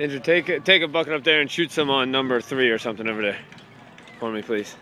Andrew, take take a bucket up there and shoot some on number three or something over there for me, please.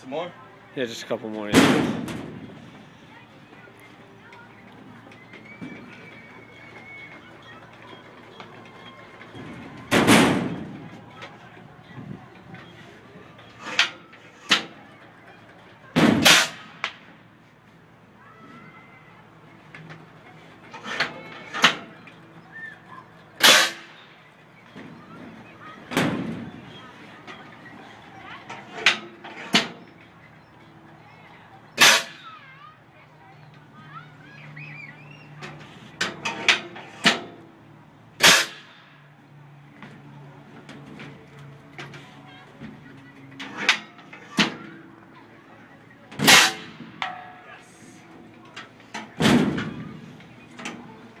Some more? Yeah, just a couple more. Yeah.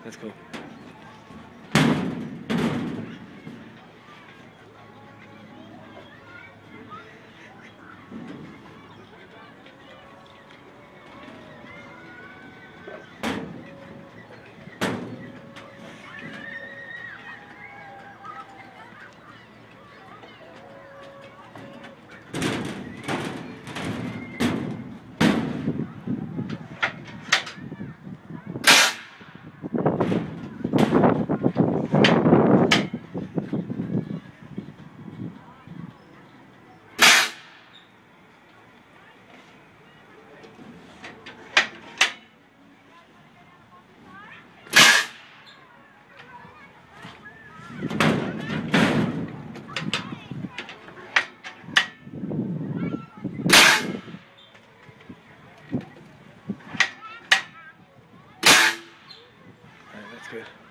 That's cool. good.